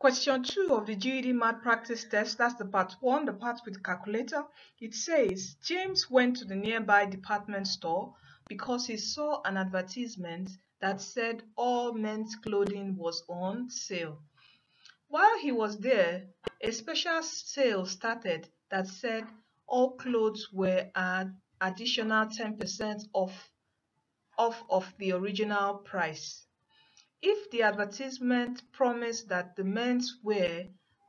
Question 2 of the GED math practice test, that's the part 1, the part with calculator. It says, James went to the nearby department store because he saw an advertisement that said all men's clothing was on sale. While he was there, a special sale started that said all clothes were an additional 10% off, off of the original price. If the advertisement promised that the men's wear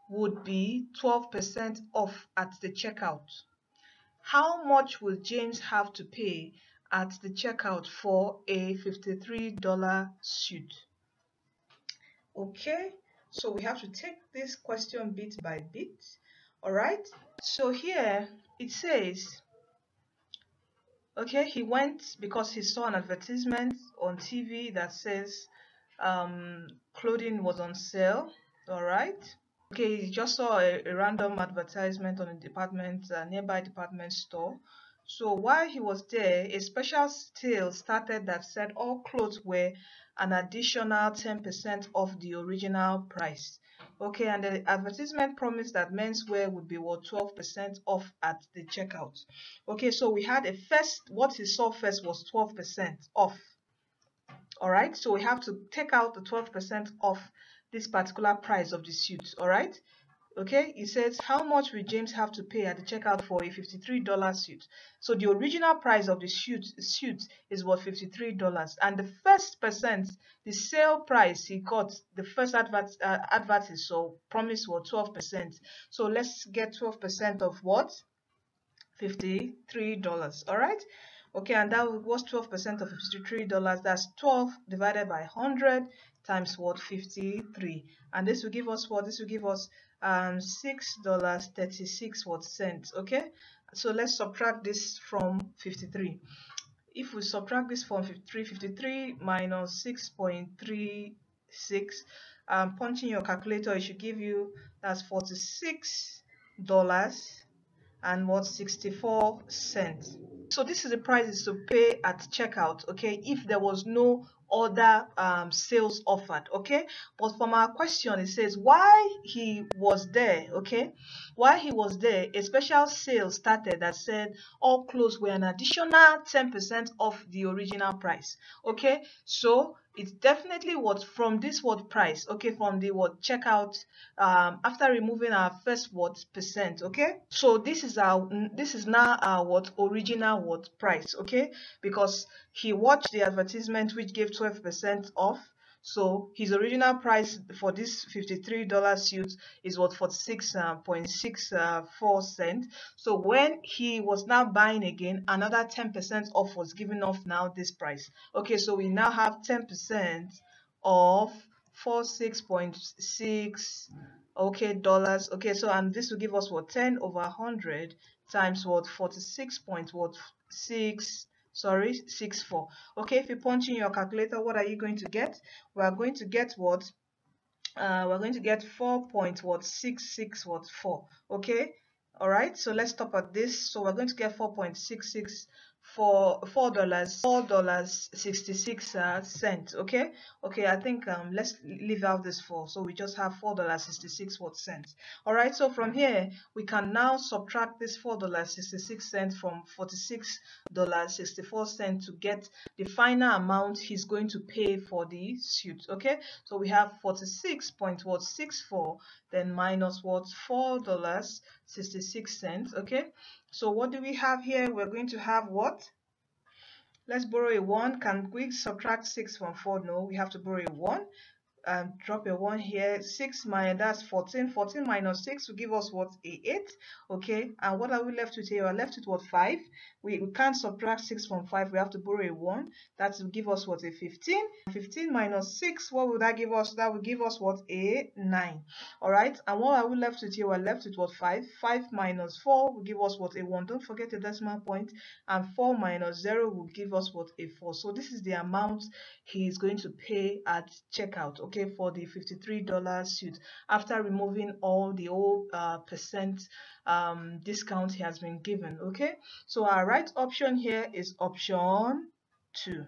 would be 12% off at the checkout, how much will James have to pay at the checkout for a $53 suit? Okay, so we have to take this question bit by bit. All right, so here it says, okay, he went because he saw an advertisement on TV that says um, clothing was on sale. All right. Okay, he just saw a, a random advertisement on a department, a nearby department store. So while he was there, a special sale started that said all clothes were an additional 10% off the original price. Okay, and the advertisement promised that menswear would be what 12% off at the checkout. Okay, so we had a first, what he saw first was 12% off all right? So we have to take out the 12% off this particular price of the suit all right? Okay it says how much will James have to pay at the checkout for a $53 suit? So the original price of the suit suit is what $53 and the first percent the sale price he got the first advert uh, advert is so promise was 12% so let's get 12% of what? $53 all right okay and that was 12% of $53 that's 12 divided by 100 times what? 53 and this will give us what? This will give us um six dollars 36 what? Cents. Okay? So let's subtract this from 53 if we subtract this from 53 53 minus 6.36 um punching your calculator it should give you that's 46 dollars and what? 64 cents so this is the prices to pay at checkout okay if there was no other um, sales offered okay? But from our question it says why he was there okay? Why he was there a special sale started that said all clothes were an additional 10 percent off the original price okay? So it's definitely what from this word price okay from the word checkout um after removing our first word percent okay? So this is our this is now our what original word price okay? Because he watched the advertisement which gave 12 percent off so his original price for this $53 suit is what 46.64 cents. So when he was now buying again, another 10% off was given off now this price. Okay, so we now have 10% of 46.6 okay dollars okay so and this will give us what 10 over 100 times what 46 point what 6 sorry 64 okay if you punch in your calculator what are you going to get? We are going to get what? Uh, we're going to get 4 point what? 66 what? 4 okay? All right? So let's stop at this. So we're going to get 4.66 for four dollars four dollars 66 uh, cents okay? Okay i think um let's leave out this four. So we just have four dollars 66 what cents? All right so from here we can now subtract this four dollars 66 cents from 46 dollars 64 cents to get the final amount he's going to pay for the suit okay? So we have 46 point what 64 then minus what four dollars 66 cents okay so what do we have here? We're going to have what? Let's borrow a 1 can we subtract 6 from 4 no we have to borrow a 1 and drop a 1 here 6 minus that's 14 14 minus 6 will give us what? A 8 okay? And what are we left with here? We're left with what? 5 we, we can't subtract 6 from 5 we have to borrow a 1 that will give us what? A 15 15 minus 6 what would that give us? That will give us what? A 9 all right? And what are we left with here? We're left with what? 5 5 minus 4 will give us what? A 1 don't forget the decimal point. and 4 minus 0 will give us what? A 4 so this is the amount he is going to pay at checkout okay for the $53 suit. After removing all the old uh, percent um, discount he has been given okay? So our right option here is option 2